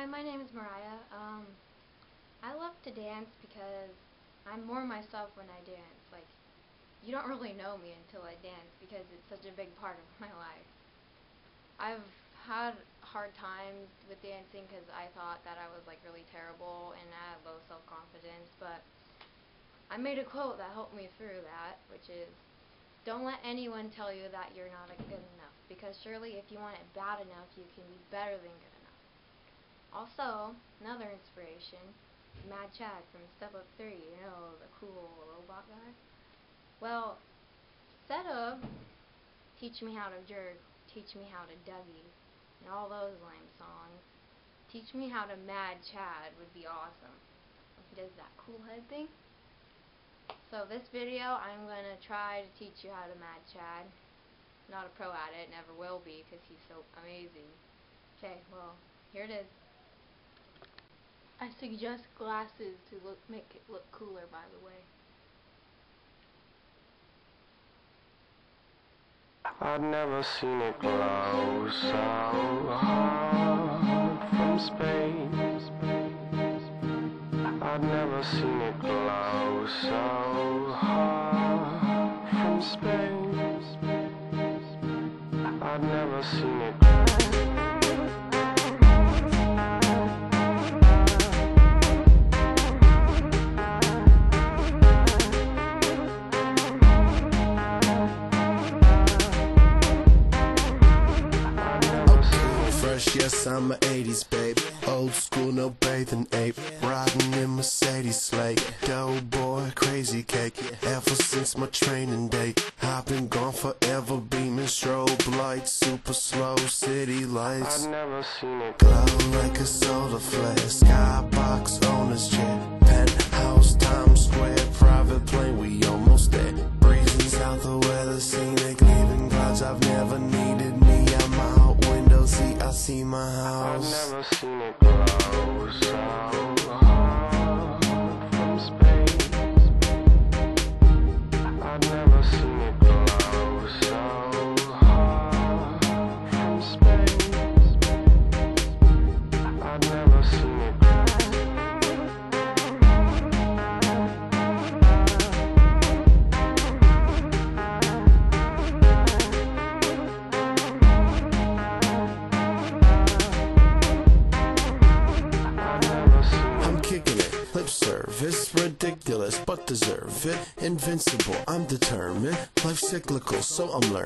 Hi, my name is Mariah. Um, I love to dance because I'm more myself when I dance. Like, you don't really know me until I dance because it's such a big part of my life. I've had hard times with dancing because I thought that I was like really terrible and I had low self-confidence, but I made a quote that helped me through that, which is, don't let anyone tell you that you're not good enough, because surely if you want it bad enough, you can be better than good enough. Also, another inspiration, Madd Chadd from Step Up 3, you know, the cool robot guy. Well, instead of Teach Me How to Jerk, Teach Me How to Dougie, and all those lame songs, Teach Me How to Madd Chadd would be awesome. He does that cool head thing. So this video, I'm going to try to teach you how to Madd Chadd. Not a pro at it, never will be, because he's so amazing. Okay, well, here it is. I suggest glasses to look make it look cooler, by the way. I'd never seen it glow so hard from space. I'd never seen it glow so hard from space. I'd never seen it. Yes, I'm a 80s babe. Old school, no bathing ape. Riding in Mercedes slate. Doughboy, crazy cake. Ever since my training day, I've been gone forever. Beaming strobe lights, super slow city lights. I'd never seen it. Glow like a solar flare. See my house. never seen it glow so it, lip service, ridiculous, but deserve it. Invincible, I'm determined. Life cyclical, so I'm learning.